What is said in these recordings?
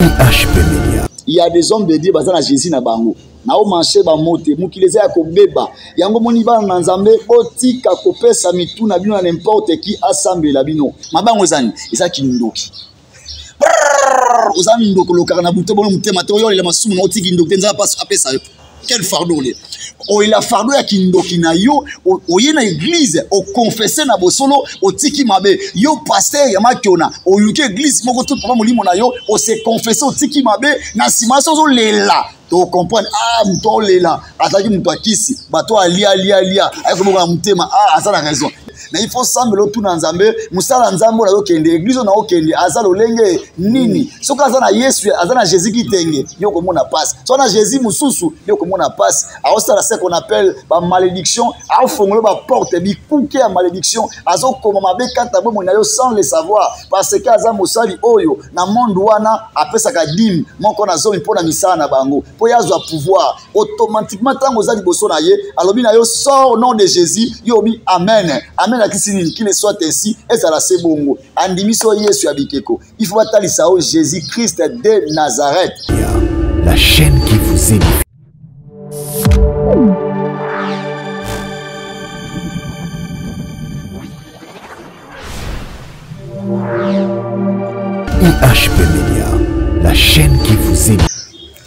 IHP Media. Il y a des hommes de Dieu baza na Jésus na bango. Nao manche ba mote mokili eza ya kobeba. Yango moni bana na Nzambe botika kopesa mitu na bino na n'importe qui asambela bino. Mabango ezani eza kindoki. Oza ndoko lokaka na buto bono motema te oyolela masumu na otiki ndoki te nzala apesa yo. quel fardeau olie oyela fardeau ya kindoki na yo oye na eglize okonfese na bosolo otiki mabe yo paster ya makiona oluki eglize moko to papa molimo na yo ose konfese otiki mabe na nsima so ozolela tocomprendre ah moto olela azalaki moto akisi bato alia alia alia ayekomoka na motema ah aza na raison mais il faut sambela otuna nzambe mosala nzambe oyo nazokende eglize oyo naokende aza lolenge nini soki aza na yesu aza na jésus kitenge yo okomona mpasi soki na jésus mosusu yo okomona mpasi aosala ce qu'on appelle bamalédiction aofongole baporte bikuke ya malédiction azokoma mabe kati na bomoi na yo sans le savoir parce que aza mosali oyo na monde wana apesaka dime moko na zomi mpo na misala na bango mpo ye azwa pouvoir automatiquement ntango oza liboso na ye alobi na yo sort nom de jésus yo obi amen amen akisi nini kile soit ainsi ezala se bongo andimi so yesu ya bikeko il faut batalisa yo jésus christ de nazareth la chaîne qui vous édifie IHP Media, la chaîne qui vous édifie.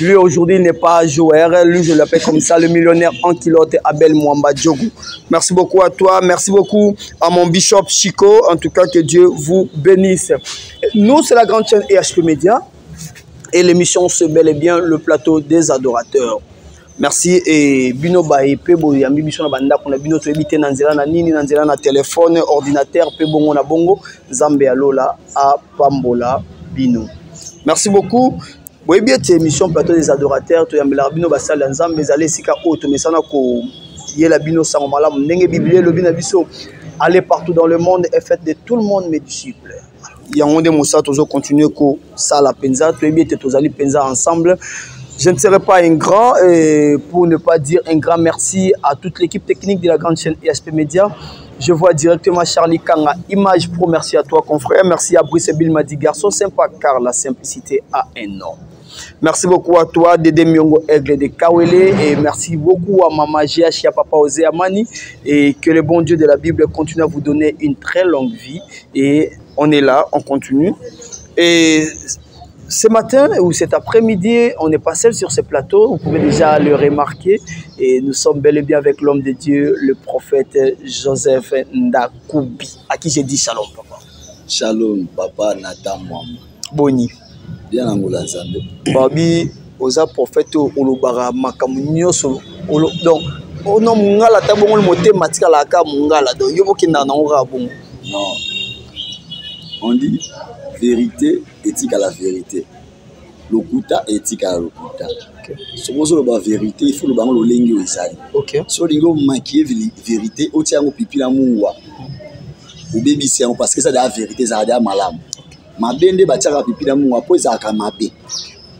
Lui aujourd'hui n'est pas joueur, lui je l'appelle comme ça le millionnaire en culotte Abel Mwamba Djogo. Merci beaucoup à toi, merci beaucoup à mon bishop Chico, en tout cas que Dieu vous bénisse. Nous c'est la grande chaîne EHP Media et l'émission c'est bel et bien le plateau des adorateurs. merci e bino baye mpe boyambi biso na bandako na bino toyebi te na nzela na nini na nzela na telefone ordinateur mpe bongo na bongo nzambe ya lola apambola bino merci beaucoup boyebi ete émission plateau des adorateurs toyambelaka bino basali ya nzambe ezali esika oyo tomesana koyela bino sango malamu ndenge biblia elobi na biso aller partout dans le monde est faite de tout le monde mes disciples yango nde mosala tozocontinue kosala mpenza toyebi ete tozali mpenza ensemble Je ne serai pas un grand, et pour ne pas dire un grand merci à toute l'équipe technique de la grande chaîne ESP Media. Je vois directement Charlie Kanga, image pro. Merci à toi, confrère. Merci à Brice Bill m'a dit garçon sympa car la simplicité a un nom. Merci beaucoup à toi, Dédé Miongo Aigle de Kawele. Et merci beaucoup à Maman GH et à Papa Oseamani. Et que le bon Dieu de la Bible continue à vous donner une très longue vie. Et on est là, on continue. Et Ce matin ou cet après-midi, on n'est pas seul sur ce plateau. Vous pouvez déjà le remarquer. Et nous sommes bel et bien avec l'homme de Dieu, le prophète Joseph Ndakoubi, à qui j'ai dit shalom, papa. Shalom, papa Nathan Mwamba. Boni. Bien Angola Nzambe. Babi, oza prophète olobaka makambo nyonso. Donc, oh non, mungala ata bongo le motema atikala aka mungala. Donc, yo bokendaka nango kaka bongo. Non. on dit verité etikala verité lokuta etikala lokuta soki ozoloba verité ifo loba yango lolenge oyo ezali so olingi omakie verité otia yango pipi na mungwa obebisi yango parce que eza deya verité ezala deya malamu mabe nde batiaka pipi na mungwa mpo ezalaka mabe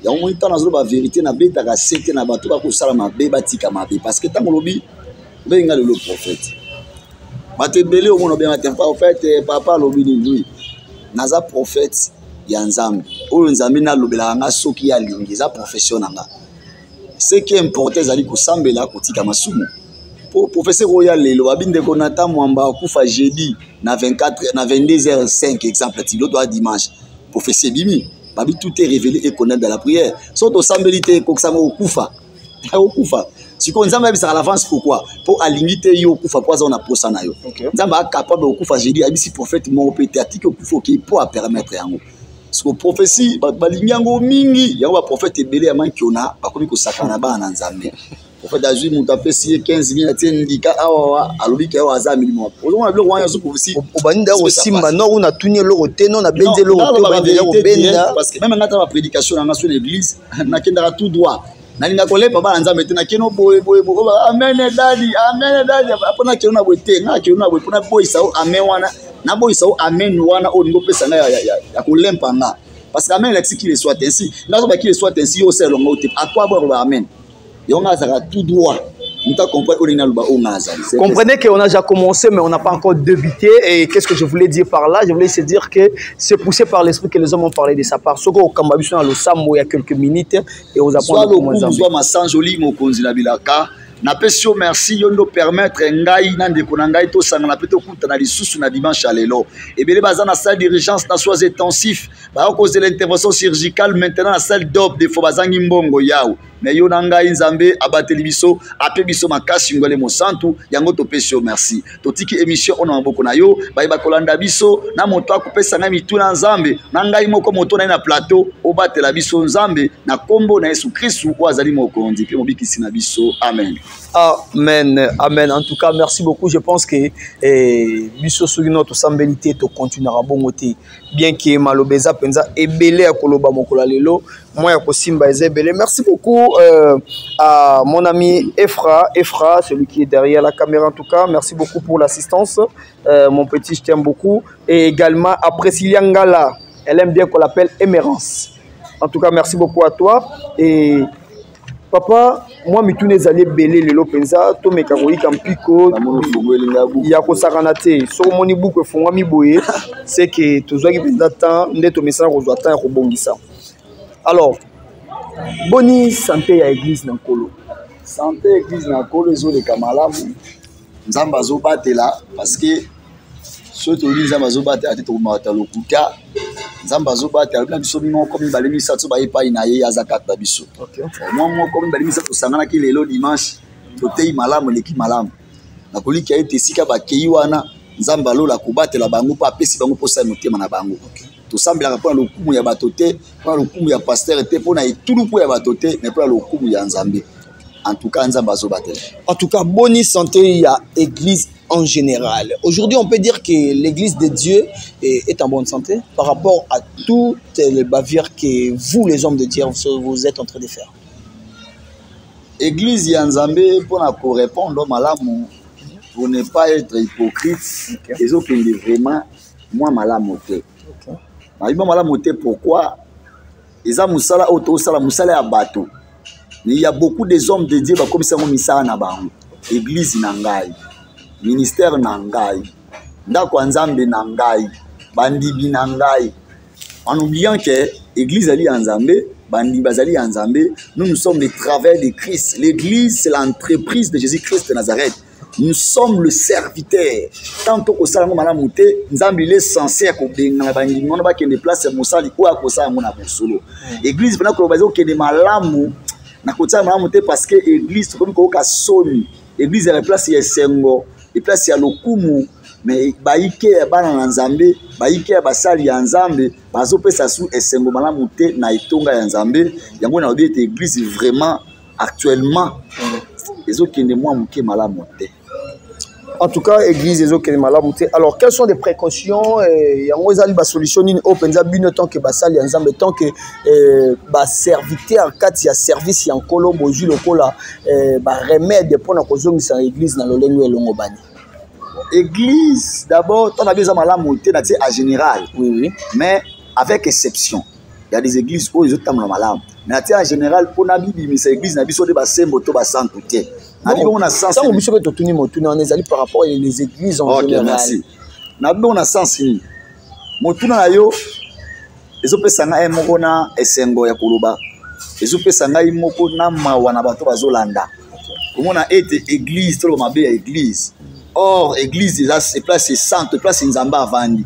yango moni ntango nazoloba verité nabetaka sete na bato bakosala mabe batika mabe parce que ntango olobi ndenge nga lelo prophète bato ebele omona obenga te prophète papa alobi nini oui naza prophète ya nzambe oyo nzambe nalobelaka nga soki ye alingi eza profession na nga ce qui est important ezali kosambela kotika masumu po professeur oyo ya lelo babi ndeko nata mwamba akufa jeudi na 24 na 22 heures 5 exemple ti loto a dimanche professeur ebimi babi tout est révélé et connaître de la prière so tosambeli te ekokisanga kokufa okokufa sikoyo nzambe ayebisaka l'avance pourquoi mpo alingi te yo okufa mpo aza na posa na yo nzambe acapable okufa jedi ayebisi prophète moko mpe te atiki okufa okei mpo apermettre yango sikoyo prophesie bato balingi yango mingi yango baprophète ebele ya mankiona bakomi kosakana na bana na nzambe prophète azwi moto apesi ye 15 mil atie ndika awawa alobi ke awa aza milimo ozomona biloko wana nyonso kosi obandi nda kosimba no kuna atuni eloko te no nabenzi eloko te obandi nda kobenda parce que meme ngai ata baprédication na ngai so na église nakendaka tout droit nalinga kolepa bana nzambe te nakeno boye boye boye oh, amene dadi amene dadi mpo nakeno na boye te nga nakeno na boye mpo naboyisa o amen wana naboyisa o amen wana oyo olingi opesa nga ya kolempa nga parce que amen elakisi kile soit ainsi nazoba kile soit ainsi yo osa elongo te akwa boye koloba amen yango ngai azalaka tout droit moto acomprendre olingi naloba oyo ngai azali comprenez que on a déjà commencé mais on n'a pas encore débuté et qu'est ce que je voulais dire par là je voulais se dire que c'est poussé par l'esprit que les hommes ont parlé de sa part soki okamba biso na losambo ya quelques minutes et aux apprendre masange olingi mokonzi na bilaka napesi yo merci yo ndo permettre ngai na ndeko na ngai tosangana mpe tokutana lisusu na dimanche ya lelo ebele baza na salle d'urgence na sois intensif bakozela intervention chirurgicale maintenant na salle d'op defo bazangi mbongo yawe me yo na ngai nzambe abateli biso ape biso makasi ngwele mosantu yango topesi yo merci totiki émission oyo na maboko na yo bayeba kolanda biso na moto akopesa ngai mitu na nzambe na ngai moko moto na ye na plateau obatela biso nzambe na nkombo na yesu kristu oyo azali mokonzi mpe mobikisi na biso amen amen amen en tout cas merci beaucoup je pense que eh, biso soki no tosambeli te tokontinuaka bongo te bien ke maloba eza mpenza ebele ya koloba mokolo lelo mwa ya kosimba eza ebele. Merci beaucoup euh, à mon ami Efra, Efra, celui qui est derrière la caméra en tout cas. Merci beaucoup pour l'assistance, euh, mon petit, je t'aime beaucoup. Et également à Priscilla Ngala, elle aime bien qu'on l'appelle Émérance. En tout cas, merci beaucoup à toi et papa mwa mituna ezali ebele lelo mpenza tomeka koyika mpiko ya kosakana te soki omoni buku efungwami boye seke tozwaki mpenza temps nde tomesana kozwa temps ya kobongisa alors boni sante ya eglise na nkolo sante ya eglise na nkolo ezoleka malamu nzambe azobatela parce que soki toyebi nzambe azobatela te tokomaka ta lokuta nzambe azobatela alobi na biso moko mibale misato baye epai na ye aza kati na biso mwa moko mibale misato tosanganaki lelo dimanche toteyi malamu eleki malamu nakolikya ete esika bakei wana nzambe alola kobatela bango mpe apesi bango mposa ya motema na bango tosambelaka mpo na lokumu ya bato te mpo na lokumu ya pastere te mpo na etuluku ya bato te mai mpo na lokumu ya nzambe en tout cas nzambe azobatela en tout cas boni santé ya église en général aujourd'hui on peut dire que l'église de dieu est, est en bonne santé par rapport à toutes les bavures que vous les hommes de dieu vous êtes en train de faire église ya nzambe mpona korépondre malamu pour ne pas être hypocrite okay. ezokende vraiment mwa malamu te okay. nayimwa malamu te pourquoi eza musala oyo tosala musala ya bato il y a beaucoup des hommes de dieu bakomisi yango misala na bango eglize na ngai ministère na ngai ndako ya nzambe na ngai bandimi na ngai en oubliant que église ali ya nzambe bandimi bazali ya nzambe nous nous sommes les travailleurs de christ l'église c'est l'entreprise de jésus christ de nazareth nous sommes le serviteur tant tokosala yango malamu te nzambe il est censé ya kobengana bandimi wana bakende place ya mosali oyo akosala yango na bosolo mm. église mpena koloba eza kokende malamu na kotiala malamu te parce que église tokomi koyoka soni église ya la place ya esengo eplace ya lokumu me bayike ya bana na nzambe bayike ya basali ya nzambe bazopesa su esengo malamu te na etonga ya nzambe yango nalobi ete église vraiment actuellement ezokende mwa moke malamu te en tout cas église ezokende malamu te alors quelles sont des précautions eh, yango ezali basolution nini oyo mpenza bino tant que basali ya nzambe tant que eh, baserviteur kati ya service ya nkolo bozwi lokola eh, baremède mpo na kozongisa église na lolenge elongobani église d'abord ntango na bino eza malamu te na tie en général oui, oui. mais avec exception Il y a des églises où ils ont malamu. Mais en général, pour Nabi bimisa église na biso de ba sembo to ba santu te. Nabi on a sens. Tango biso beto tuni motuni on ezali par rapport les églises en okay, général. OK, merci. Nabi on a sens ni. Motuna na yo ezopesa ngai moko na esengo ya koloba ezopesa ngai moko na mawa na bato bazolanda komona ete église toloba mabe ya église or église eza place esante place nzambe avandi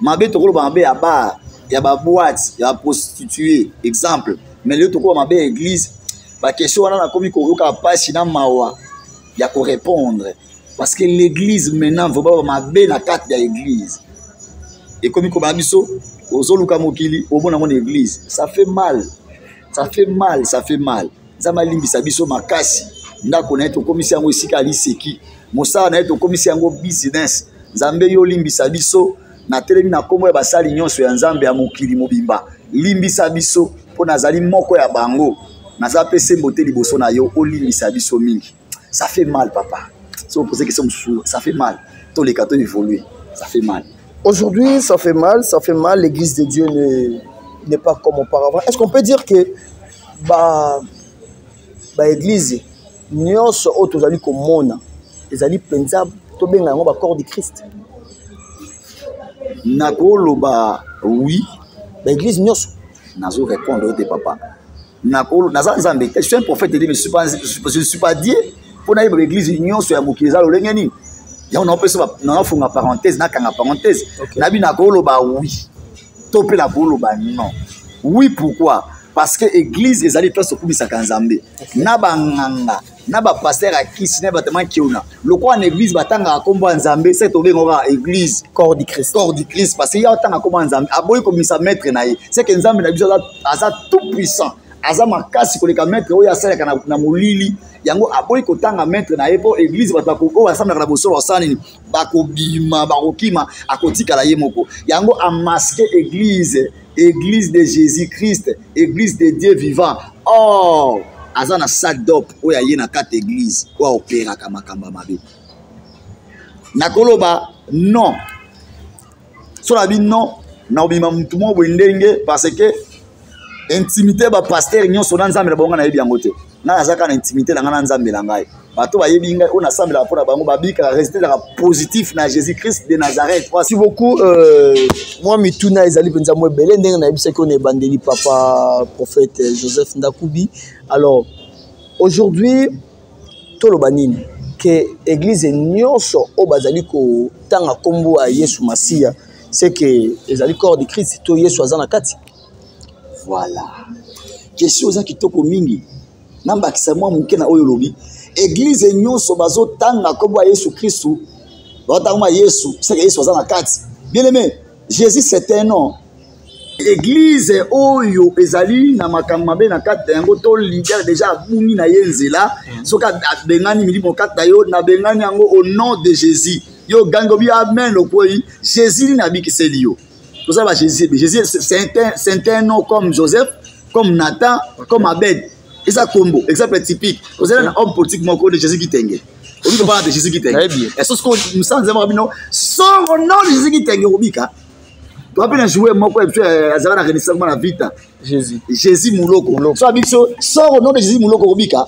mabe tokoloba mabe ya bar ya baboite ya baprostitue exemple mais lelo tokoba mabe ya église bakestion wana nakomi koyoka mpasi na mawa ya korépondre parce que l'église maintenant vraiment mabe na kati ya église ekomi kobaa biso ozoluka mokili omona ngo na église ça fait mal ça fait mal ça fait mal nzambe alimbisa biso makasi ndako na ye tokomisi yango esika aliseki mosala na ye tokomisi yango business nzambe yo olimbisa biso natelemi na nkombo ya basali nyonso ya nzambe ya mokili mobimba limbisa biso mpo nazali moko ya bango naza mpe sembo te liboso na yo olimbisa biso mingi ça fait mal papa si on pose question mosusu ça fait mal toleka to évoluer ça fait mal aujourd'hui ça fait mal ça fait mal l'église de dieu ne n'est pas comme auparavant est ce qu'on peut dire que ba ba église nyonso oyo tozali komona ezali mpenza tobenga yango bacor du christ nakoloba oui baeglise nyonso nazo répondre yo te papa nakolo naza nzambe te suis un prophète de dieu mais je ne suis pas dieu mpo nayeba baeglise nyonso ya mokili eza lolenge nini yango naopesa nafunga parenthèse nakanga parenthèse nabi nakoloba oui to mpe nakoloba non oui pourquoi parce que église ezali place okumisaka nzambe na banganga na bapastere ya kisi na batema kiona lokola na église batangaka nkombo ya nzambe se tobengaka église corps du christ corps du christ parce que ye atanga nkombo ya nzambe aboyi komisa maître na ye seke nzambe na biso aza tout puissant aza makasi koleka maître oyo asalaka na, na molili yango aboyi kotanga maître na ye mpo église bato oyo basamblaka na bosolo basala nini bakobima bakokima akotikala ye moko yango amaske église église de jésus christ Église de Dieu vivant. Oh, aza na sac d'op oyo aye na kati église oyo aoperaka makambo mabe. Nakoloba non. So na bi non, na obima mutu moko boye ndenge parce que intimité ba pasteur nyonso na Nzambe na bango nayebi yango te. ngai naza kaka na intimité na ngai na nzambe na ngai bato bayebi ngai oyo nasambelaka mpo na bango babikaka résultat ezalaka positif na jésus christ de nazareth merci beaucoup euh, mwa mituna ezali mpenza mwa ebele ndenge nayebisaki oyo na ebandeli papa prophète joseph ndakubi alors aujourd'hui toloba nini ke eglize nyonso oyo bazali kotanga nkombo ya yesu masiya seke ezali corps de christ to yesu aza na kati voilà question oza kitoko mingi nambakisa mwa moke na oyo olobi eglize nyonso bazotanga nkombo ya yesu kristu baotangoma yesu seke yesu aza na kati bien aime jésus c'est un nom eglize oyo ezali na makambo mabe na kati na yango to lider deja abungi na ye nzela mm. soki abengani milimo kati na yo nabengani yango au nom de jésus yo ogangi obi amen okwei jésus nini abikiseli yo tozala ba jésus ebe jésus c'est un nom comme joseph comme nathan comme abed eza kombo exemple typique ozala na homme politique moko de jésus kitenge obi kobala de jésus kitenge esosi ko mosala nzambe maka bino songo non de jésus kitenge okobika toa mpe na joue moko ya biso azalaka na renaissance na vita jésus muloko so abiki so soro non de jésus muloko okobika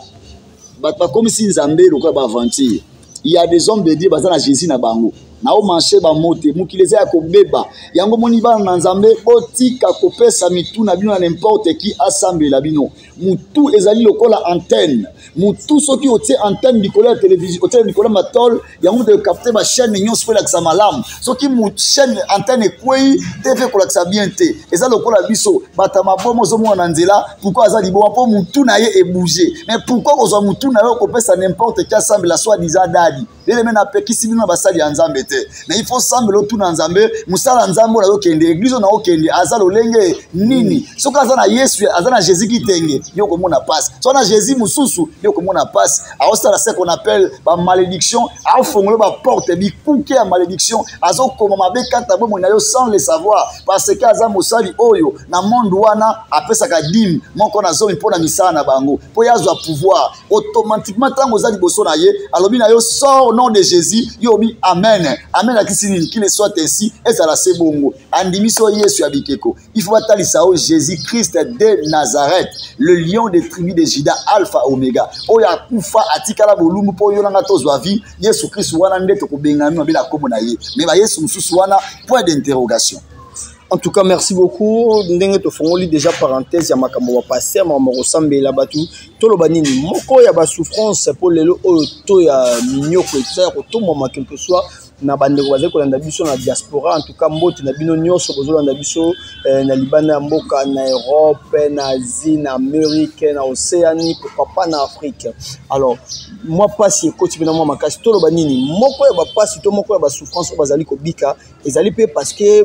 bato bakomisi nzambe lokola baaventure ya des hommes de dieu baza na jésus na bango nao marshe bamote mokili eza ya kobeba yango moni bana na nzambe botika kopesa mitu na bino na nimporte ki asambela bino motu ezali lokola antenne motu soki otie antenne likolo ya televizio otie likolo ya matole yango moto ekapte bachaine nyonso mpo elakisa malamu soki chaine antenne ekwei tv ekolakisa bien te eza lokola biso bato ya maboma ozomona na nzela pourkui aza liboma mpo motu na ye ebouge mais pourkui kozwa motu na ye okopesa nimporte ki asambela so adiza dadi leleme napekisi bino na basali ya nzambe te na ifo sambela otuna nzambe mosala ya nzambe oyo nazokende eglize oyo naokende aza lolenge nini soki aza na yesu aza na jésus kitenge yo okomona mpasi so na jésus mosusu yo okomona mpasi aosala ce qu'on appelle ba malédiction aofongola ba porte bikuke ya malédiction azokoma mabe kata bomoi na yo sans le savoir parce que aza mosali oyo na monde wana apesaka dime moko na zomi mpo na misala na bango mpo ye azwa pouvoir automatiquement ntango oza liboso na ye alobi na yo sort nom de jésus yo obi amen amen akisi nini kile soit ainsi ezala se bongo andimisi oyo yesu ya bikeko Il faut battre l'Isao Jésus-Christ de Nazareth, le lion des tribus de Juda, Alpha, Omega. Oya oh, kufa atika la volume pour yon anga tozo avi, Yesu Christ wana nde toko bengami mabela komo na ye. Mais ba Yesu mususu wana, point d'interrogation. En tout cas, merci beaucoup. Ndenge to fongoli déjà parenthèse ya makambo ba passer ma moko sambela batu. Toloba nini moko ya ba souffrance pour lelo oyo to ya minyoko etsa ko tomba ma quelque soit na bandeko bazali kolanda biso na diaspora en tout cas mbote na bino nyonso bozolanda biso eh, na libanda ya mboka na europe na asie na amérique na océanie pourquoi pas na afrique alors mwa mpasi ekoti mpe na mwa makasi toloba nini moko ya bampasi to moko ya basouffrance oyo bazali kobika ezali mpe parce que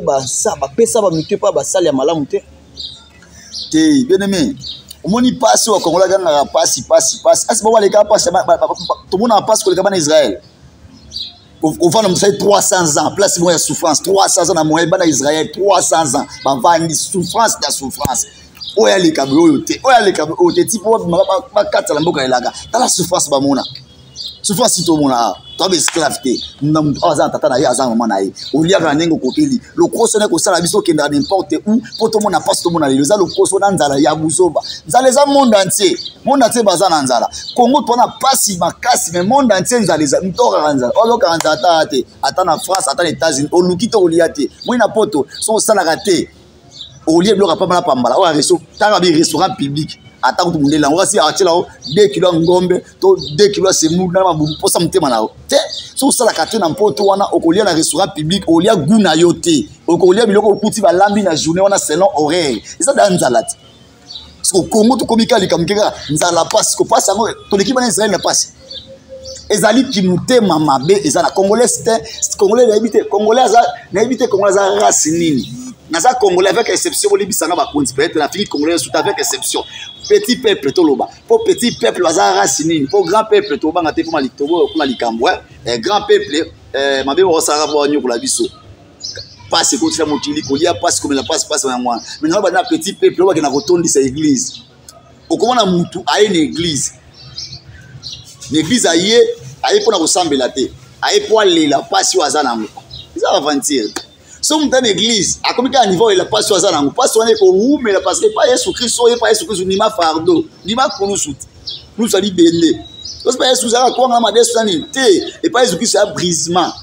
bapesa bamito epa basali ya malamu te te bien aimé omoni mpasi oyo bakongolaki angaka mpasi mpasi mpasi asi bango balekaka mpasi tomonaka mpasi koleka bana israele ovanda mosali 300 ans place moko ya souffrance 300 ans na moyen bana israel 300 ans bavandi souffrance na souffrance oyo aleka boye oyo te oyo aleka oyo te ti mpo bakatisa na mboka elaka tala souffrance bamona souffrance tomona awa toa baesclave te na moto oyo aza na tata na ye aza na mama na ye oliaka na ndenge okokeli lokoso nde kosala biso okendaka nimporte ou mpo tomona mpasi tomona lelo eza lokoso na nzala ya buzoba nzala eza monde entier monde entier baza na nzala kongo twana mpasi makasi mais monde entier nzala eza mtokaka nzala ozokaka nzala ata te ata na france ata na états-unis oluki to olia te moi na poto so osalaka te olie biloko apambala pambala oyo oh, taka bi restaurant public ata kutu mondele yango kasi atyela o 2 kilo ya ngombe to 2 kilo ya semoule na mabumu mposa motema na yo te soki osalaka te na mpoto wana okolia na restaurant public olia gu na yo te okolia biloko okuti balambi na journée wana selon horaire eza da nzala te siko kongo tokomi kaka likambo ke kaka nzala mpasi kopasi yango toleki bana israele na mpasi ezali kimotema mabe eza na congolais te congolais nayebi te congolais aza nayebi te congolais aza race nini naza congolais avec exception bolibisa nga bakonzi peut-être na fini congolais suta avec exception petit peuple toloba po petit peuple baza race nini po grand peuple tobanga te mpona litobo mpona likambo eh? eh, grand peuple eh, mabe bakosalaka po banyokola biso mpasi ekotisa mokili kolia mpasi komela mpasi mpasi na yango wana me nao bana petit peuple oyo bakenda kotondisa eglize okomona motu aye na eglize na eglize aye aye mpo na kosambela te aye mpo alela mpasi oyo aza na yango eza aventure soki moto na eglise akomi kaka niveau ela mpasi aza nango mpasi wana ekowumela parce que epa yesu kristu oyo epa yesu kristu ndima fardo ndima kulusu te kulusu ali bende osi pa yesu ozalaka kwanga na madesu na nini te epa yesu kristu ya brisement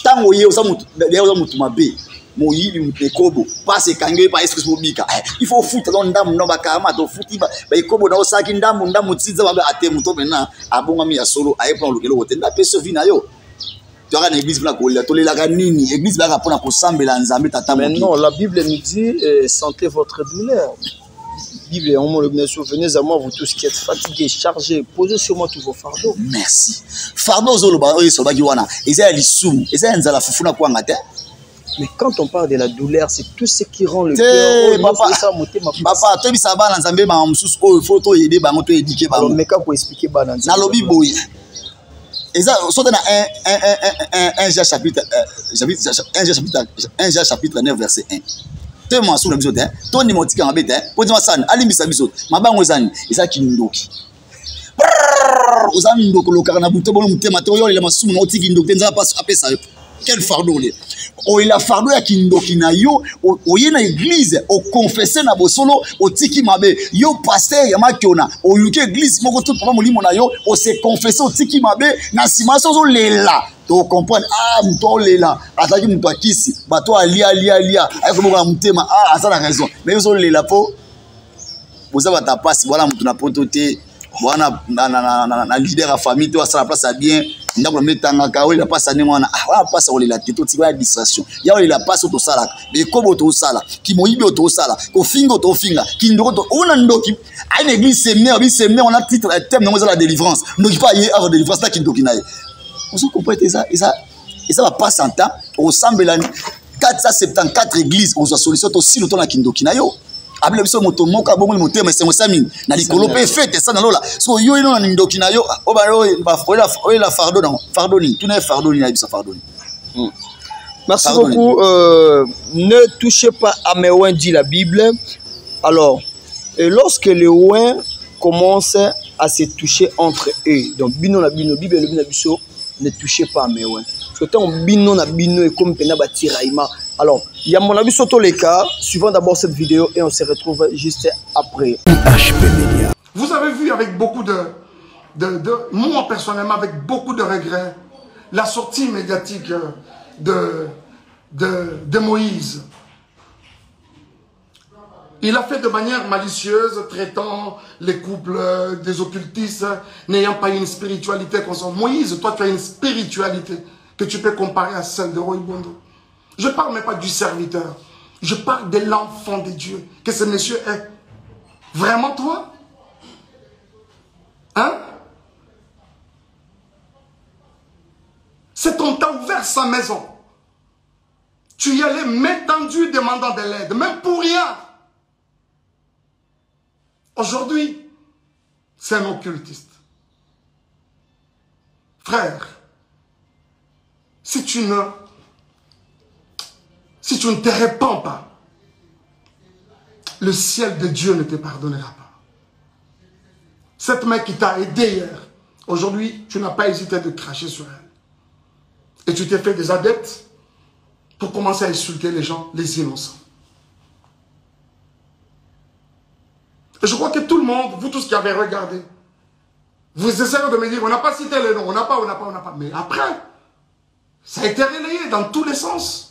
ntango oye oza motu daya oza motu mabe moyibi moto ekobo mpasi ekangi oye pa yesu kristu mobika eh, il faut ofuta no ndambu no bakarama tofuti baekobo na osalaki ndambu ndambu tiza babe ate moto mena abongami ya solo aye mpo na olukeli okote nda pesi ovi na yo toyaka na église mpona kolela tolelaka nini église bayaka mpona kosambela nzambe tata non la bible nous dit euh, sentez votre douleur bible yango molobi na biso venez à moi vous tous qui êtes fatigué chargé posez sur moi tous vos fardeaux merci fardeau ozoloba oyo esolobaki wana eza ya lisumu eza ya nzala fufu na kwanga te Mais quand on parle de la douleur, c'est tout ce qui rend le cœur. Papa, papa, toi, ça va, nous avons besoin de tout, il faut tout aider, tout éduquer. Alors, mais quand vous expliquer, nous avons besoin de eza soki na 1 ja chapitre 1 ja chapitre 1 ja chapitre 9 verset 1 te masu na biso te tondima otika mabe te mpo eza masani alimbisa biso mabango ezani eza kindoki oza ndoko olokaka na buto bolo motema te oyolela masumu na otiki ndoki te nzambe apesa yo quel fardeau olie oyela fardeau ya kindoki na yo oye na eglize okonfese na bosolo otiki mabe yo paster ya makiona oluki eglize moko to papa molimo na yo ose konfese otiki mabe na nsima so ozolela tocomprendre ah moto aolela azalaki moto akisi bato alia alia alia ayekomoka na motema ah aza na raison mais yo ozolela mpo boza bata pasi bwana motu na poto te bwana na leader ya famille to asala place ya bien ndako na mitangaka olela mpasi ya ndenge wana ah, wana mpasi akolela te totika ya distraction ya olela mpasi oyo tosalaka ekobo tosala kimoyibi oyo tosala kofinga oyo tofinga kindoko to ona ndoki aye na église seminaire bi seminaire wana titre ya thème yango eza la délivrance ndoki mpe aye aza délivrance na kindoki na ye ozo comprendre eza eza eza ba passe en temps okosambela 474 église okozwa solution to silo to na kindoki na yo abela biso moto moko abongoli motema esengo esami na likolo mpe fete esa na lola soki oyo ino na ndoki na yo oyela fardo nango fardo nini tuna ye fardo nini ayebisa fardo nini hmm. Merci Pardon, beaucoup. Euh, ne touchez pas à mes ouins, dit la Bible. Alors, et lorsque les ouins commencent à se toucher entre eux, donc bino la bino, Bible le bino biso, touchez pas à mes oins. Parce que tant bino na bino et comme pena batiraïma, alors, il y a mon avis sur tous les cas. Suivons d'abord cette vidéo et on se retrouve juste après. Vous avez vu avec beaucoup de, de, moi personnellement, avec beaucoup de regrets, la sortie médiatique euh, de, de, de Moïse. Il a fait de manière malicieuse, traitant les couples euh, des occultistes, n'ayant pas une spiritualité comme Moïse, toi, tu as une spiritualité que tu peux comparer à celle de Roy Bondo. Je ne parle même pas du serviteur. Je parle de l'enfant de Dieu que ce monsieur est. Vraiment toi Hein C'est on t'a ouvert sa maison. Tu y allais main demandant de l'aide, même pour rien. Aujourd'hui, c'est un occultiste. Frère, si tu ne si tu ne te répands pas, le ciel de Dieu ne te pardonnera pas. Cette main qui t'a aidé hier, aujourd'hui, tu n'as pas hésité de cracher sur elle. Et tu t'es fait des adeptes pour commencer à insulter les gens, les innocents. je crois que tout le monde, vous tous qui avez regardé, vous essayez de me dire, on n'a pas cité les noms, on n'a pas, on n'a pas, on n'a pas. Mais après, ça a été relayé dans tous les sens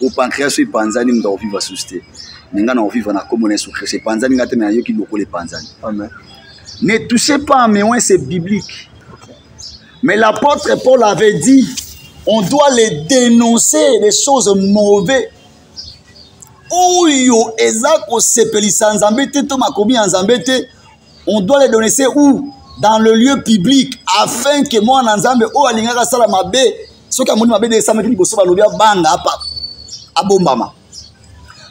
o pancréas so epanzani moto akovivre susu te me ngai nakovivre na kombo na yesu kristo epanzani ngai te me nayoki lokola epanzani ne touchez pas à mes oins c'est biblique mais l'apôtre paul avait dit on doit les dénoncer les choses mauvais oyo eza kosepelisa nzambe te to makomi ya nzambe te on doit les donner c'est où dans le lieu public afin que mwana nzambe oyo alingaka asala mabe soki amoni mabe nde esamaki liboso balobi abanga apa abombama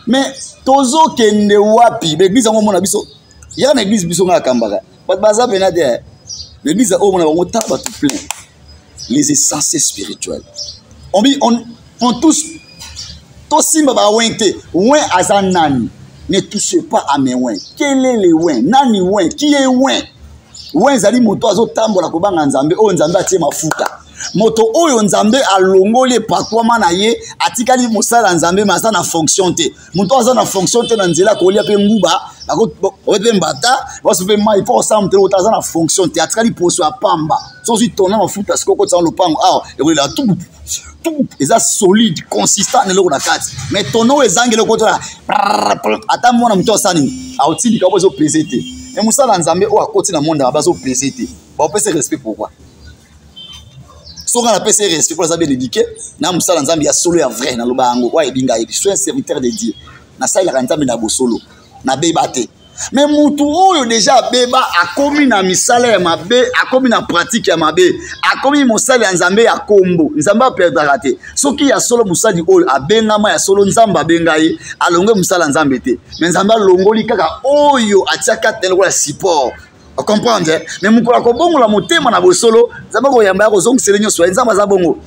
mais tozokende wapi baeglise yango omona biso yaka na eglise biso ngai akambaka bato baza pena te baeglise oyo omona bango ta bato plein les essentiels spirituels on, on, on tous tosimba bawin te win aza nani ne touche pas à mes win kele le win nani win qui est win win ezali moto azotambola kobanga nzambe oyo nzambe atie mafuta moto oyo nzambe alongoli epakwama na ye atikali mosala ya nzambe me aza na fonction te moto aza na fonction te na nzela akolia mpe nguba oye mpe mbata baso mpe mai mpo osala te ota aza na fonction te atikali poso ya pamba so ozwi tona mafuta sikoyo okotisa lopango awa ekolela tupu tout eza solide consistant na eloko na kati mais tona oyo ezangi eloko otala ata mwana moto asala nini aotindika oyo ezopese te me mosala ya nzambe oyo akoti na monde aba azopese te baopesa respect pourkui soki nga napesi ye respect mpo aza bien édike na mosala nzambe ya solo ya vrai naloba yango oyo ayebi ngai yebi soy un serviteur de dieu nasalelaka nzambe na bosolo nabeba te me mutu oyo deja abeba akomi na misala ya mabe akomi na pratike ya mabe akomi mosali ya nzambe ya kombo nzambe aperdaka te soki ya solo mosali oyo abengama ya solo nzambe abenga ye alongwe mosala ya nzambe te me nzambe alongoli kaka oyo atiaka te lokola support ocomprendre eh? mais mokolo akobongola motema na bosolo nzambe akoyamba ya kozongisele nyonso ya nzambe aza bongo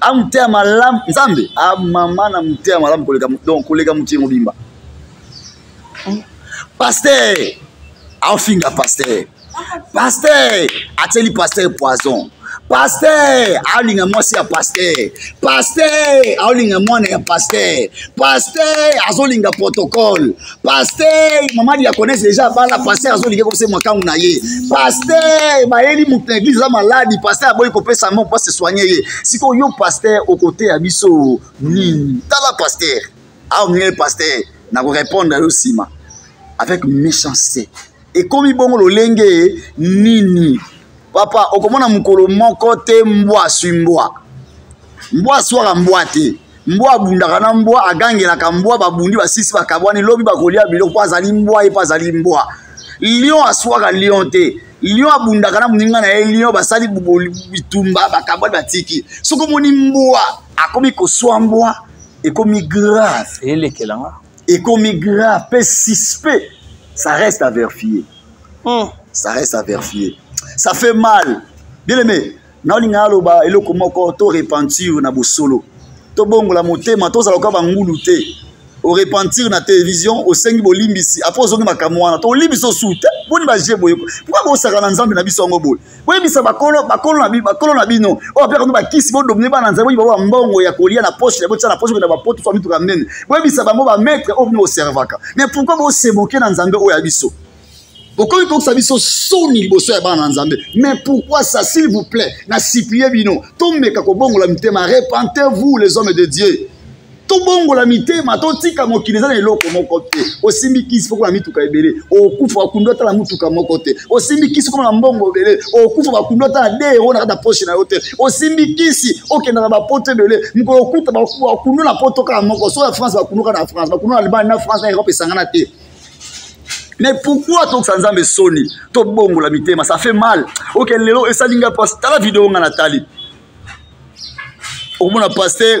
amoteya malamu nzambe amama ah, na moteya malamu koleka mokili mobimba paster aofinga paster paster atieli paster poison paster aolinga mwasi ya paster paster aolinga mwana ya paster paster azolinga protocole paster mamadi ya connaisse deja abala paster azolinga kopesa makangu na ye paster bayeli moto na eglise aza maladi paster aboyi kopesa mo mpo asesoigne ye sikoyo yo paster okoteya biso nini tala paster aoningeli paster nakorepondre yo nsima avec méchanceté ekomi bongo lolenge nini papa okomona mokolo moko te mbwa aswi mbwa mbwa aswaka mbwa te mbwa abundaka na mbwa agangelaka mbwa babundi basisi bakabwani lobi bakolia biloko mpo azali mbwa ye mpo azali mbwa lion aswaka lion te lion abundaka na moninga na ye lion basali bitumba bakabwani batiki soki omoni mbwa akomi koswa mbwa ekomi grave elekela nga ekomi grave mpe suspect ça reste à vérifier mm. ça reste à vérifier ça fait mal bien aimé naolinga aloba eloko moko to repentir na bosolo tobongola motema tozala koka bangulu te orepentir na télévision osengi bolimbisi apres ozongi makambo wana tolimbisi osu te boni baje boye pourkui bosaka na nzambe na biso yango boye boyebisa bakolo bakolo na bino bakolo na bino oyo apeka no bakisi bodomine bana nzambe boyiba ba mbongo ya kolia na poche botia na poche na bapoto fa mituka minene boyebisa bango bamaître oyo bino boservaka mais pourquoi boseboke na nzambe oyo ya biso bokomi kokisa biso soni liboso ya bana na nzambe mais pourquoi ça s'il vous plaît na supplie bino tomeka kobongola mitema repentez vous les hommes de dieu tobongola mitema totika mokili eza na eloko moko te osimbi kisi pokoma na mituka ebele okufa bakundu ata na motuka moko te osimbi kisi koma na mbongo ebele okufa bakundu ata na de euro na kati na poshe na yo te osimbi kisi okendaka bapoto ebele mokolo okuta bakundu na poto kaka moko so ya france bakundu kaka na france bakundu na allemagne na france na europe esangana te mais pourquoi tokisa nzambe soni tobongola mitema ça fait mal oke lelo esali ngai mpasi tala video ngai natali okomona paster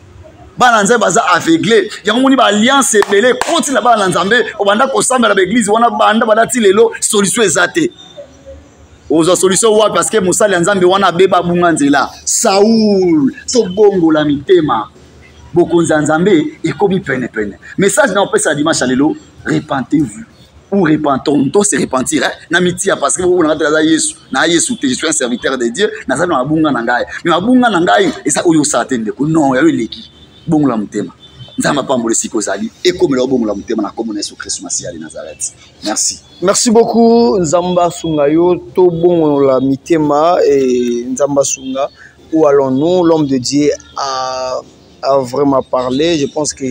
bana na nzambe baza aveugle yango moni baalliance ebele ekoti na bana na nzambe obanda kosambela baeglize wana banda banda ti lelo solution eza te ozwa solution wapi parce que mosali ya nzambe wana abeba abunga nzela saul tobongola mitema bokonzi ya nzambe ekomi penepene message na opesa dimanche ya lelo repentez-vous ou repentons to se repentir hein? na mitia parce que boko na ngai aza yesu na yesu te je suis un serviteur de dieu naza na mabunga na ngai mais mabunga na ngai eza oyo osala te ndeko non yayo eleki bongola motema nzambe apambola esika ozali ekomela obongola motema na nkombo na yesu kristu masiya de nazareth merci merci beaucoup nzambe asunga yo tobongola mitema e nzambe asunga où allons-nous l'homme de dieu a a vraiment parlé je pense que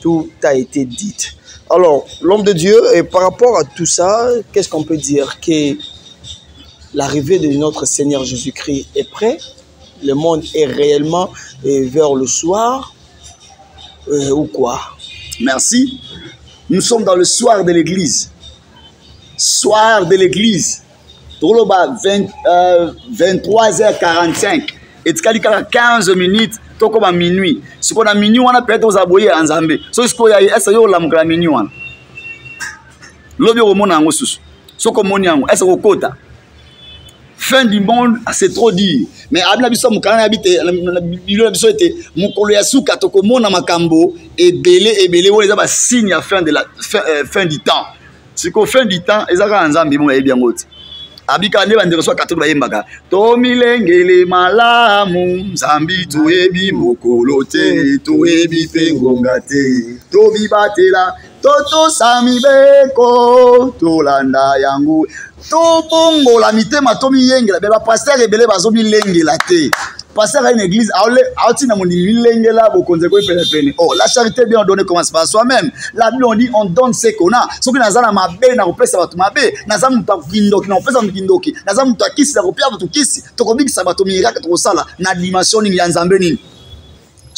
tout a été dit alors l'homme de dieu et par rapport à tout ça qu'est-ce qu'on peut dire que l'arrivée de notre Seigneur Jésus-Christ est près. Le monde est réellement vers le soir. euh, ou quoi Merci. Nous sommes dans le soir de l'église. Soir de l'église. tokoloba 23h45 etikali kaka 15 minutes tokoba minuit sikoyo na minuit wana peut-être ozala boye ya nzambe soki sikoyo ya ese yo olamuka na minuit wana lobi okomona yango susu soki omoni yango ese kokota fin du monde ah, c'est trop dire mais abi na biso mokanda na bilo na biso ete mokolo ya suka tokomona makambo ebele ebele oyo eza basigne ya fin, de la, fin, euh, fin du temps siko fin du temps eza kaka na nzambe moko ayebi yango te abika nde bandeko so katoko bayembaka tomilengele malamu nzambi toyebi mokolo te toyebi mpe ngonga te tobibatela totosa mibeko tolanda yango tobongola mitema tomiyengela me bapastere ebele bazomilengela te pasteur a une église aoti na mondimi milengela bokonzi ekoyi penepene oh la charité bien ordonné commence par soi-même la bible on dit on donne ce qu'on a soki naza na mabe na kopesa bato mabe naza moto ya kindoki na kopesa moto kindoki naza moto ya kisi na kopia bato kisi tokobikisa bato miracle tokosala na dimension nini ya nzambe nini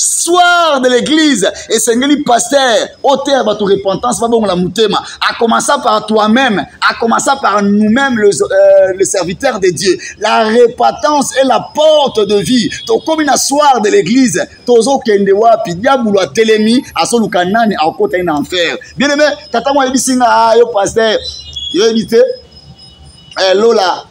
soir de l'église esengeli pasteur oteya bato repentance babongola motema akomansa par toi-même akomansa par nous-mêmes le, euh, le serviteur de dieu la repentance est la porte de vie tokomi na soir de l'église tozokende wapi diabulu atelemi azoluka nani akokota ye na enfer bien aime tata mo ayebisi nga ah, yo pasteur yoyebi te eh, lola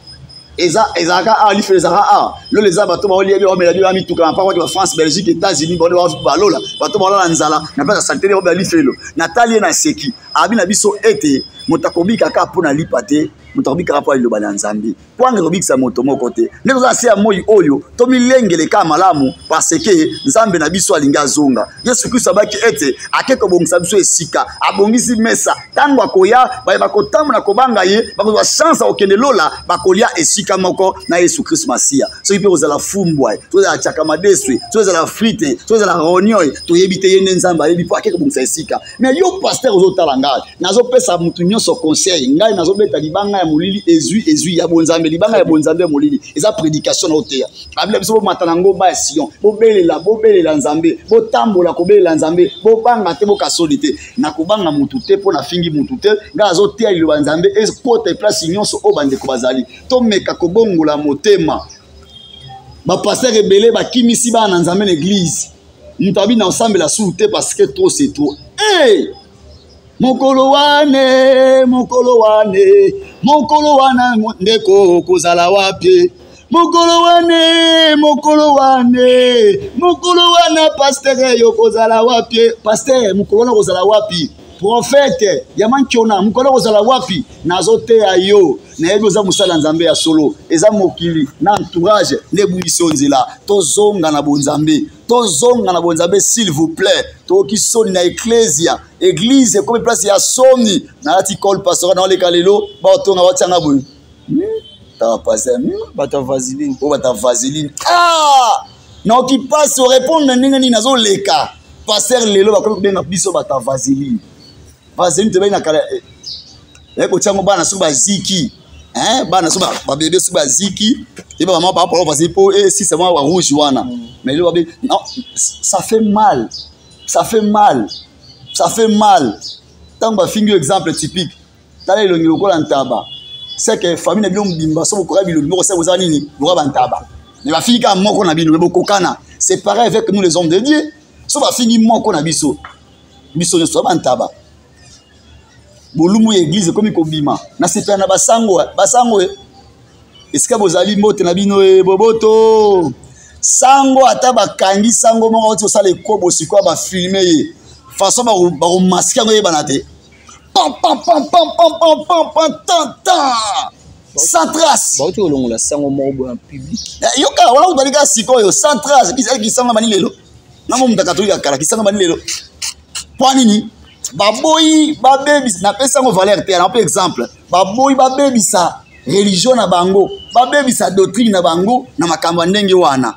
eza ezalaka awa lifelo ezalaka awa lola eza bato baolia bia bamela bia bamituka na mpaka ba france belgique états-unis baone balola bato baolala nzala na place ya salite nde babela lifelo natali ye na seki abi na biso ete moto akobika kaka mpo na lipa te moto akobikaka mpo ya liloba na nzambe kwanga ekobikisa moto moko te nde toza se ya moi oyo tomilengele kaka malamu parce ke nzambe na biso alingi azonga yesu kristo abaki ete ake kobongisa biso esika abongisi mesa ntango akoya baye bakotambola kobanga ye bakozwa chance ya kokende lola bakolia esika moko na yesu kristo masiya soki mpe kozala fumbwa soki ezala chaka madeswe soki ezala frite soki ezala ronioi toyebi te ye nde nzambe ayebi mpo ake kobongisa esika me yo paster ozotala ngai nazopesa motu nyonso conseil ngai nazobeta libanga ya molili ezwi ezwi ya bonzambe libanga ya bonzambe ya molili eza prédication na oteya abila biso bomata na ngomba ya sion bobelela bobelela nzambe botambola kobelela nzambe bobanga te bokasoli te na kobanga motu te mpo nafingi motu te ngai azoteya liloba nzambe ekota eplasi nyonso oyo bandeko bazali tomeka kobongola motema bapaster ebele bakimisi bana na nzambe na eglize moto abi na osambela sulu te parce que trop c'est trop hey! mokolo wane mokolo wane mokolo wana ndeko kozala wapi mokolo wane mokolo wane mokolo wana pastere yo kozala wapi pastere mokolo wana kozala wapi profete ya mankiona mokolo kozala wapi nazoteya yo nayebi oza mosali ya nzambe ya solo eza mokili na entourage nde ebungisi yo nzela tozonga na bonzambe tozonga na bonzambe s'il vous plaît toyoki soni na eklesia eglize ekomi place ya soni nalati col pastora na oleka lelo baotonga batianga boye tapasa hmm, hmm, bato ya vaseline oyo bato ya vaseline ah! naoki mpasi orepondre ndenge nini nazoleka paster lelo bakomi kobenga biso bato ya vaseline vaseline tobei na kala eh, eh, kotia yango bana soki baziki eh, bana soki babebe soki baziki ye bamama baapolo vaseline mpo esisa mwa barouge wana mm. mais lelo babe non ça fait mal ça fait mal ça fait mal ntango bafingi yo exemple typique tala elongi lokola ntaba seke famille na bino mobimba so bokoka bilongi moko seke boza nini lokola bantaba mais bafingi kaka moko na bino me bokokana c'est pareil avec nous les hommes de dieu so bafingi moko na biso biso nyonso ba ntaba bolumu ya eglize ekomi kobima na sepela na basango basango eh. esika bozali mbote na bino e boboto sango ata bakangi sango moko auti kosala ekobo sikoyo bafilme ye façon bakomaske yango eyebana te sans trace bauti kolongola sango moko boya public eh, yoka wana kobali kaka sikoyo sans trace bizalaki sango ya mani lelo na mwa moto ya katolike akala kisanga bani lelo mpo nini baboyi babebisa napesi yango valeur te yango mpe exemple baboyi babebisa religio na bango babebisa doctrine na bango na makambo ya ndenge wana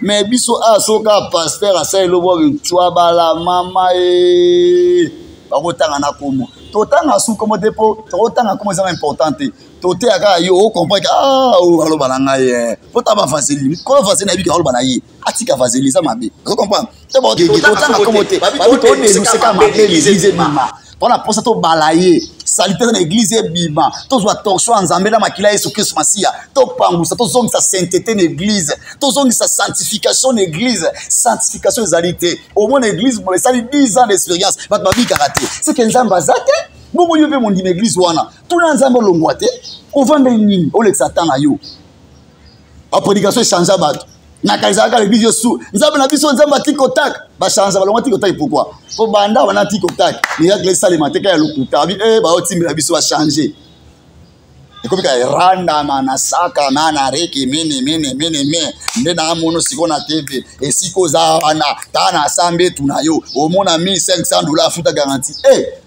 me biso awa ah, soka paster asali lobo bicwa bala mama e eh. bakotanga na komo totanga su komo te mpo tokotanga komo ezanga important te toteya kaka yo okomprendre oh, ah, oh, aloba na ngai ye eh. mpo ta bafasili kolo fasili na yebi ke aloba na ye atika vazeli eza mabe ozo comprendre totanga komo te babitondeluseka mabe lelize bima mpona mposa tobala ye salite eza na eglize ebima tozwa torsion ya nzambe na makila ya yesu kristu masiya topangusa tozongisa saintete na eglize tozongisa sanctification na eglize sanctification ezali te omona eglize mola esali 10 ans d'expérience bato babikaka te seke nzambe aza te bongo yo mpe mondima eglize wana tuna nzambe olongwa te ovandeli nini olekisa ntan na yo ba prédication echangea bato naka ezalaka l'église yo su nzambe na biso nzambe atiki kotaka bachange balongo tiki kotaki pourkoi mpo banda wana tiki kotaki miracle esalema te kaka ya lokuta abi e baotimbela biso bachange ekomi kaka randa manasaka manareki mene mene mene me nde namono sikoyo na tv esika oza wana ta na sambe etu na yo omona 1500 dollars afuta garanti e eh,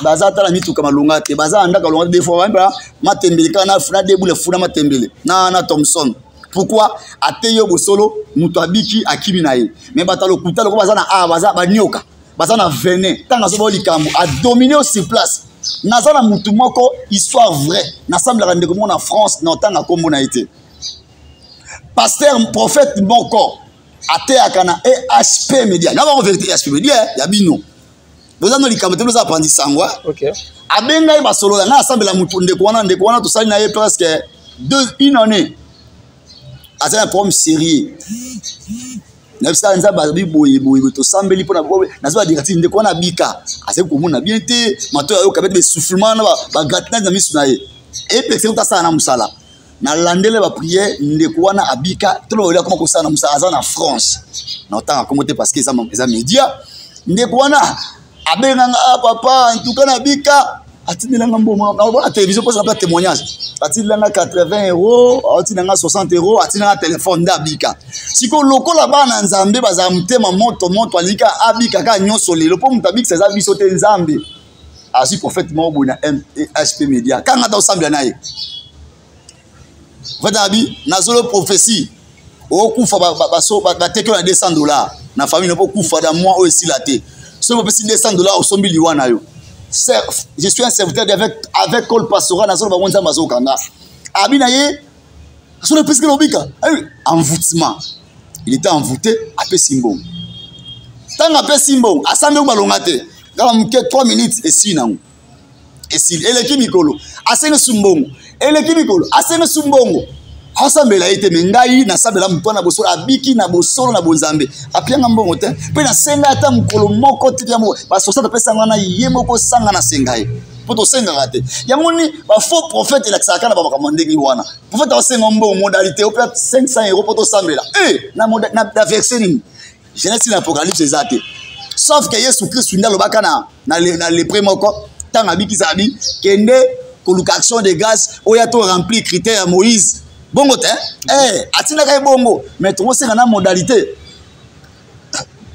baza ata na mituka malonga te baza na ndako alonga te defo bampa matembele kaka na debule funa matembele na na thomson pourquoi ateyi yo bosolo moto abiki akimi na ye me bato alokuta lokola baza na a ah, baza banioka baza na venin ntango azoba yo likambo adomine yo sur place naza na motu moko histoire vrai nasamblaka ndeko moko na france na ntango akombo na ye te paster prophète moko ateyaka na ehp media na bango verité ehp media ya bino boza no likambo te boza apandi sango okay. abenga ye basolola ngai asambela motu ndeko wana ndeko wana tosali na ye presque deux une année aza na problème sérieux na biso nzambe azabi boye boye boye tosambeli mpo naza badiratine ndeko wana abika azali komona bien te mato ayoka bete besoufflement na bagratinage na miso na ye epekisaki tasala na mosala na landele ba prière ndeko wana abika tolo olia koma kosala na mosala aza na France na otanga kombo te parce que eza eza media ndeko wana abenga nga ah, papa ntuka na bika atindela nga mbongo na télévision mposa mpe témoignage atindela nga 80 euro atinda nga 60 euro atinda nga telefone nde abika sikoyo lokola bana nzambe bazala motema moto moto alika abika kaka nyonso lelo mpo moto abikisa eza biso te nzambe azwi prophète moko boye na hp media kanga ata osambela na ye prophète abi nazolo prophétie okufa bateki yo na 200 dollars na famille no mpo okufa na mwa oyo esila te soki bapesi 200 dollars osombi liwa na yo je suis un serviteur avec, avec col pastora nazoloba ngo nzambe azokanga abi na ye soki epesi kela obika envoutement il était envoute apesi mbongo ntango apesi mbongo asambi yango balonga te kaka moke 3 minutes esili nango esili eleki mikolo asengi su mbongo eleki mikolo asengi su mbongo asambela ye te me ngai nasambela moto wana bosolo abiki na bosolo na bonzambe apianga mbongo te mpe nasenga ata mokolo moko te basosata apesa yango wana ye moko sanga nasenga ye mpo tosengaka te yango ni bafaux prophète elakisaka kaka na bamakambo ndenge wana prophète aosenga mbongo modalité ope 500 euro mpo tosambela e na verse nini genesi na apocalypse eza te sauf ke yesu kristu nde alobaka na lepre moko ntango abikisa abi kende koluka action de grâce oya to remplir critère ya moïse bongo te eh, atindaka ye bongo mais tokosenga na modalité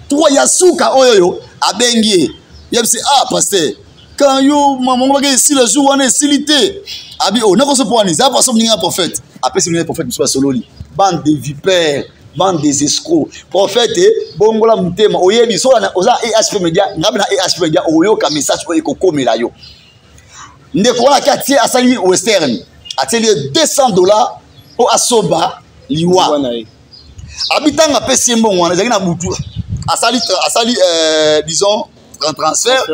trois ya suka oyo oyo abengi ye yebisi ah pasteur quand yo mamango bake esila jour wana esili te abi o nakoso mpo wana eza paso moninga ya prophète apesi moninga ya prophète mosusu basololi bande de vipère bande des escrocs prophète eh, bongola motema oyebi so oza ehp media ngai na ehp media okoyoka message oyo ekokomela yo ndeko wana ake atie asali western atieli ye 200 dollar mpo asomba liwa abitanga apesi ye mbongo wana ezalaki na butu asali asali euh, disons transfert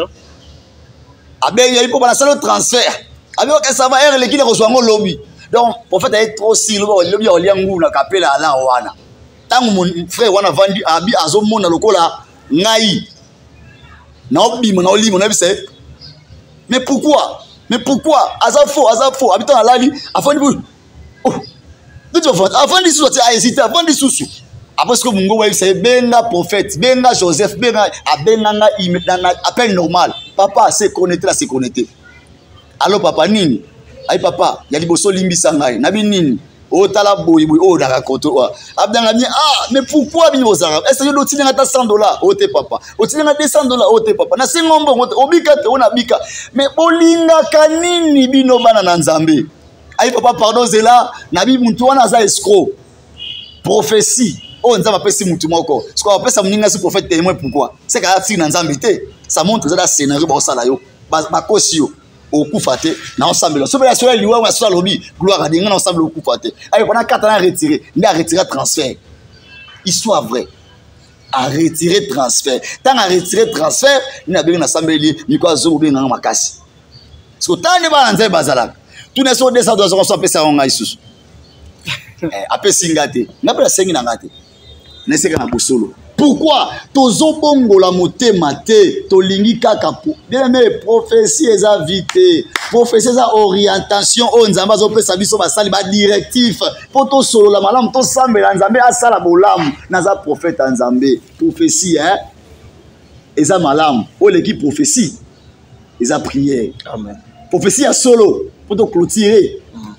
abengi ye mpo bana asali transfert abi oke sava heure eleki na kozwa yango lobi donc prophète aye trop sir lobi lobi akolia ngulu na kapela ala wana ntango frère wana avandi abi azomona lokola ngai naobima naolima nayebisa ye mais pourquoi mais pourquoi aza faux aza faux abito alali afandi avant lisusu ati ahésite avant lisusu après sikoyo mongongo ayebisa ye benga prophète benga joseph benga abenga nga appel normal papa se connecte la se connecte alo papa nini ayi papa ya liboso olimbisa ngai nabi nini otala boye boye oyo odaka koto oyo abdanga bien ah mais pourquoi bino bozalaka est ce que otindanga ata 100 dollars oyo te papa otindanga 200 dollars oyo te papa nasengi ngo mbongo te obika te oyo nabika mais bolingaka nini bino bana na nzambe ayi papa pardon zela nabi muntu wana aza escro prophetie oyo oh, nzambe apesi mutu moko sikoyo apesa moninga asi prophète témoin pourkoi seke aya firi na nzambe te ça montre eza da scénario baosala yo bakosi yo okufa te naosambela soki ya soya liwa ya soki alobi gloire ade ngai naosambela okufa te ayekona kata na retire nde aretira transfert histoire vrai aretire transfert ntango aretire transfert nde nabengi nasambeli mikolo azongi obenganga makasi siko tala nde bana nzambe bazalaka tuna soko 200 dola sokoso apesa yango ngai susu eh, apesi nga te nga mpe nasengi na nga te naseka na bosolo pourkui tozobongola motema te tolingi kaka deme profesi eza vi te profesi eza orientation oyo nzambe azopesa biso basali badirectif mpo tosolola malamu tosambela nzambe asala bolamu naza profete ya nzambe profesi eh? eza malamu oyo eleki profesi eza prière prophétie ya solo mpo toclotire mm.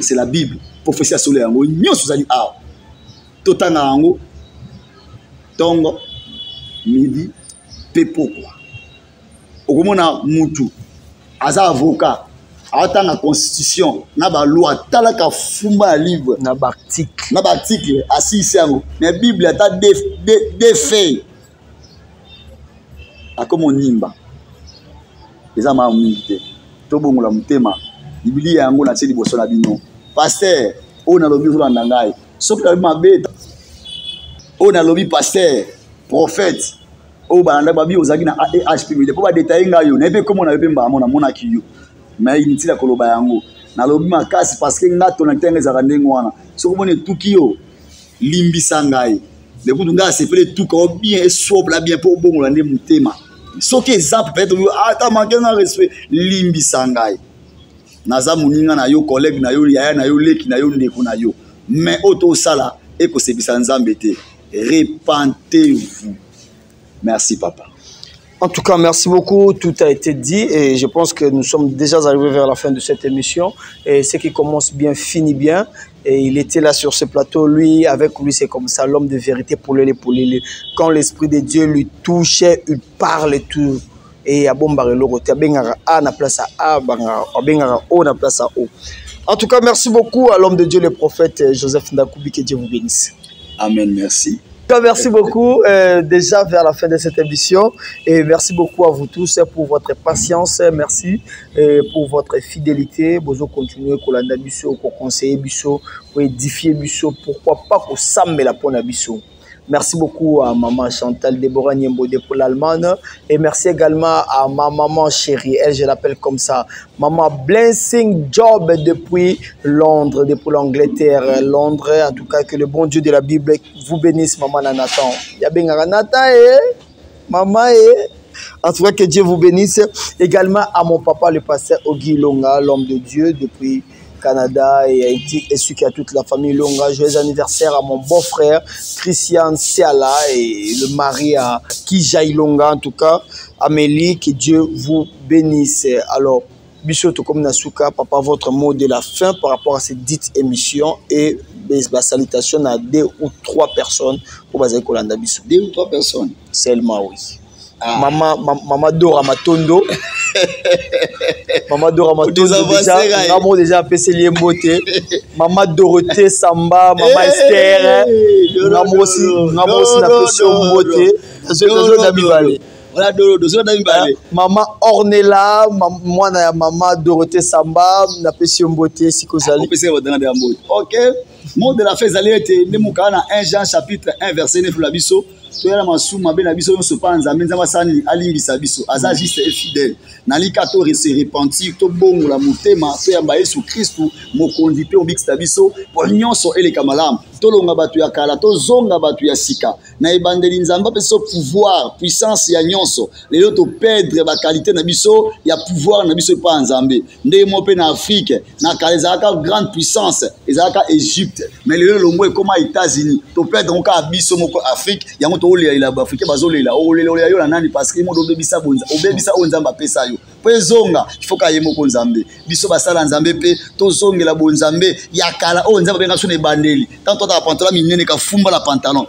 c'est la bible prophétie ya solo yango nyonso ezali awa totanga yango ntongo midi mpe pokwa okomona mutu aza avocat atanga constitution na baloi atalaka fumba ya livre na baarticle na baarticle asisi yango na bible ata defe de, de akomi onimba eza mawa mingi te tobongola motema bibilia yango na nse liboso na bino paster oyo nalobi ozolanda ngai soki nalobi mabe oyo nalobi paster prophète oyo balanda babi ozalaki na ahp mide mpo badetaye ngai yo nayebi ekomo na yo mpe mbala mo namonaki yo me inutile ya koloba yango nalobi makasi parce que nga tonakitanga ezalaka ndenge wana soki omoni etuki yo limbisa ngai nde kutu ngai asepeli etuka o bien eswobla bien mpo obongola nde motema soki eza peut-être ata ah, manke nga respect limbisa ngai naza moninga na yo collègue na yo yaya na yo leki na yo ndeko na yo mais oyo tosala ekosepisa nzambe te repentez-vous merci papa En tout cas, merci beaucoup. Tout a été dit et je pense que nous sommes déjà arrivés vers la fin de cette émission. Et ce qui commence bien finit bien. Et il était là sur ce plateau, lui, avec lui, c'est comme ça, l'homme de vérité pour les pour les. Quand l'Esprit de Dieu lui touchait, il parle tout. e abombaka eloko te abengaka a na place ya a abengaka o na place ya o en tout cas merci beaucoup à l'homme de dieu le prophète euh, joseph ndakubi que dieu vous bénisse amen merci Merci beaucoup. Euh, déjà vers la fin de cette émission. Et merci beaucoup à vous tous pour votre patience. Merci euh, pour votre fidélité. Bozo continuer Kolanda Bisso, pour conseiller Bisso, pour édifier Bisso. Pourquoi pas pour Sam la Pona Bisso. Merci beaucoup à maman Chantal Déborah de pour l'Allemagne. Et merci également à ma maman chérie, elle, je l'appelle comme ça, maman Blessing Job depuis Londres, depuis l'Angleterre, Londres. En tout cas, que le bon Dieu de la Bible vous bénisse, maman Nanatan. yabinga Nathan, eh? Maman, eh? En tout cas, que Dieu vous bénisse. Également à mon papa, le pasteur Ogi Longa, l'homme de Dieu, depuis Canada et Haïti. Et ce qui a toute la famille Longa, joyeux anniversaire à mon beau-frère Christian Seala et le mari à Kijai Longa, en tout cas. Amélie, que Dieu vous bénisse. Alors, biso tokomi na suka papa votre mot de la fin par rapport à cette dite émission et ba salutation na deux ou trois personnes oyo bazali kolanda biso deux ou trois personnes seulement oui ah. mama ma, mama dora matondo mama dora matondo déjà apeseli ye mbote mama dorothée samba mama eh, estere nga mosi napesi yo mbote nazoda mibale Voilà Doro, Doro, Doro, Doro, Maman Ornella, mwana ya maman Dorothée Samba, na pesi mbote siko zali. Pesi ba danga ya mbote. OK. Mot de la fin zali ete nde mokana na 1 Jean chapitre 1 verset 9 la biso toyala masumu mabe na biso nyonso mpa nzambe nzambe asani alimbisa biso aza juste e fidèle nalika to se repentir tobongola motema toyamba yesu kristu mokonzi mpe mobikisi na biso mpo nyonso eleka malamu tolonga bato ya kala tozonga bato ya sika na ebandeli nzambe apesi biso pouvoir puissance ya nyonso lelo toperdre bakalite na biso ya pouvoir na biso epai ya nzambe ndenge moko mpe na afrike na kala ezalaka grande puissance ezalaka egypte me lelo elongo ekoma états-unis toperdre yango kaka biso moko afrike yango toolelalela baafrike bazolela okolela olela yo na nani parce que moto obebisa oyo nzambe apesa yo mpo ezonga ifoka ye moko nzambe biso basala nzambe mpe tozongela bonzambe ya kala oyo nzambe abenga biso na ebandeli ntango totaka pantalon minene kafumba na pantalon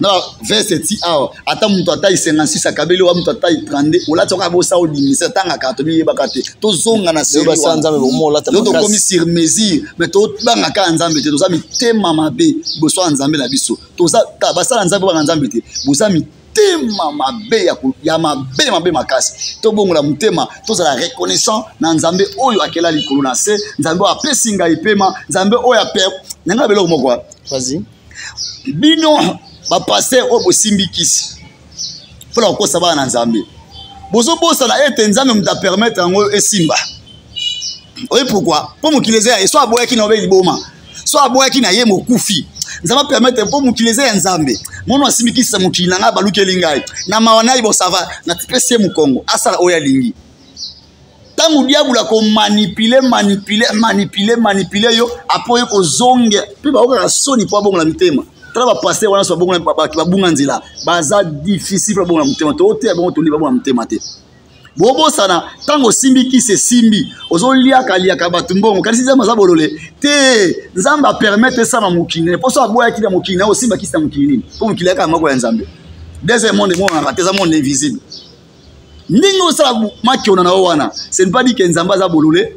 na veste ti awa ata moto atai 56 akabeli wa moto atai 32 olati yango yabosa odimisa atangaka tomiyebaka te tozonga na sertokomi sur mesure mai tobanga kaka nzambe te toza mitema mabe liboso ya nzambe na biso basala nzambe banga nzambe te boza motema mabe ya mabe mabe makasi tobongola motema tozala reconnaissant na nzambe oyo akela likolo na se nzambe oyo apesi ngai pema nzambe oyo ape na ngai beloko moko bino bapaster oyo bosimbi kisi mpo na kokosa bana na nzambe bozobosana ete nzambe moto apermettre yango esimba oye pourkui mpo mokili eza ya ye so aboyaki na obe liboma so aboyaki na ye mokufi nzambe apermetre mpo mokili eza ya nzambe mono asimikisa mokili na ngai balukeli ngai na mawa na ye bosava natipesi ye mokongo asala oyo alingi ntango diabulu akomanipile manipile manipile manipile yo apo ye kozonga mpe baokaka soni mpo abongola mitema tala bapaster wana so babunga nzela baza difficile babongola motema tooteya bango toli babongola motema te bobosana ntango osimbi kisi esimbi ozoliaka liaka bato mbongo kanisi nzambe aza bolole te nzambe apermetre esama mokili ne mposo aboyaki na mokili naye osimba kisi na mokili nini mpo mokili yaka moko ya nzambe deuxième monde emonanaka te eza monde invisible ndenge osala makiona na yo wana se ne pas dit ke nzambe aza bolole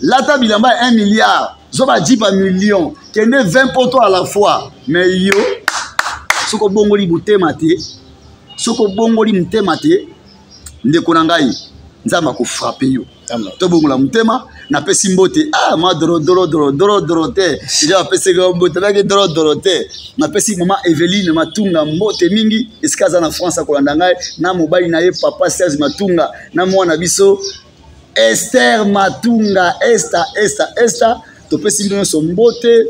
lata bilamba ya 1 milliard zoba jipa million kende 20 poto à la fois mais yo soki obongoli motema te soki obongoli motema te ndeko na ngai nzambe akofrape yo tobongola motema napesi mbote ah ma dorodorodorodoro te deja bapesaki mbote naki dorodoro te napesi mama eveline matunga mbote mingi esika aza na france akolanda ngai na mobali na ye papa serge matunga na mwana biso Esther Matunga, Esta, Esta, Esta. Topesi bino nyonso mbote.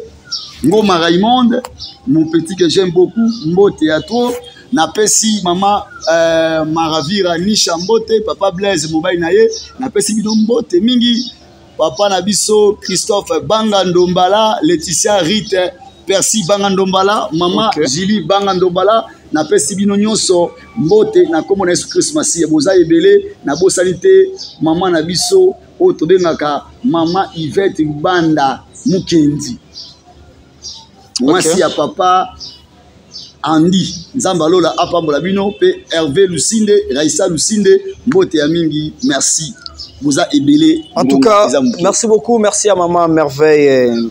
Ngoma Raymond, mon petit que j'aime beaucoup, mbote ya trop. napesi mama euh, maravira nisha mbote papa blaise mobali na ye napesi bino mbote mingi papa na biso christophe banga ndombala leticia rite percy banga ndombala mama okay. julie banga ndombala napesi bino nyonso mbote na nkombo na yesu kristu masiya boza ebele nabosani te mama na biso oyo tobengaka mama ivete banda mukendi mwasi okay. ya papa andi nzambe alola apambola bino mpe herve lusinde raisa lusinde mbote ya mingi merci boza ebele en tout cas merci beaucoup merci ya mama merveille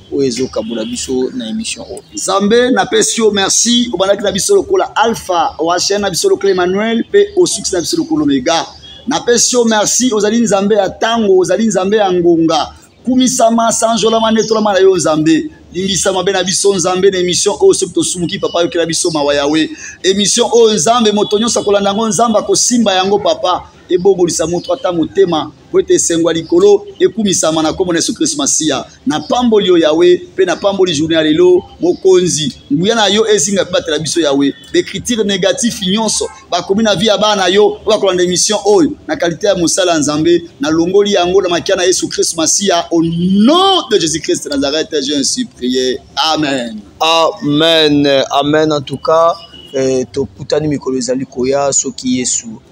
oyo ezokabula biso na émission oyo nzambe napesi yo merci obandaki na biso lokola alpha oachaine na biso lokola emmanuel mpe osukisi na biso lokola omega napesi yo merci ozali nzambe ya ntango ozali nzambe ya ngonga kumisama sanjolama netolama na yo nzambe limbisa mabe na biso nzambe na émission oyo soki tosumuki papa ayokela biso mawa yawe émission oyo nzambe moto nyonso akolanda yango nzambe akosimba yango papa ebongolisa moto ata motema mpo ete esengo ya likolo ekumisama na nkombo na yesu kristu masiya napamboli yo yawe mpe napamboli journe ya lelo mokonzi nguya na yo ezinga bibatela biso yawe bacriture négatif nyonso bakomi na vi ya bana na yo oyo bakolanda émission oyo na kalite ya mosala ya nzambe nalongoli yango na makia na yesu kristu masiya au nom de jésus christ nazareth je ainsi prie amen amen amen en tout cas eh, tokutani mikolo ezali koya soki yesu